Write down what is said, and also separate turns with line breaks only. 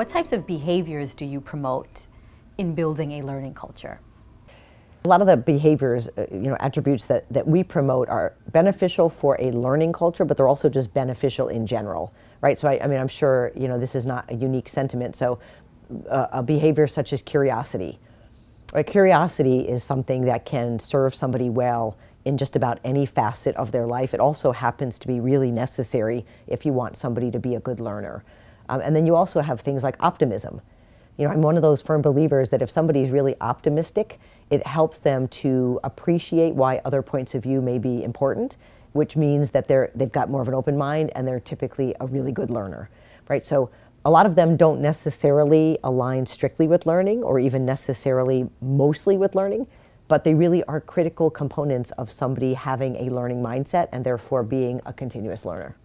What types of behaviors do you promote in building a learning culture?
A lot of the behaviors, uh, you know, attributes that, that we promote are beneficial for a learning culture, but they're also just beneficial in general, right? So, I, I mean, I'm sure, you know, this is not a unique sentiment. So, uh, a behavior such as curiosity. Right? Curiosity is something that can serve somebody well in just about any facet of their life. It also happens to be really necessary if you want somebody to be a good learner. Um, and then you also have things like optimism. You know, I'm one of those firm believers that if somebody's really optimistic, it helps them to appreciate why other points of view may be important, which means that they're, they've got more of an open mind and they're typically a really good learner, right? So a lot of them don't necessarily align strictly with learning or even necessarily mostly with learning, but they really are critical components of somebody having a learning mindset and therefore being a continuous learner.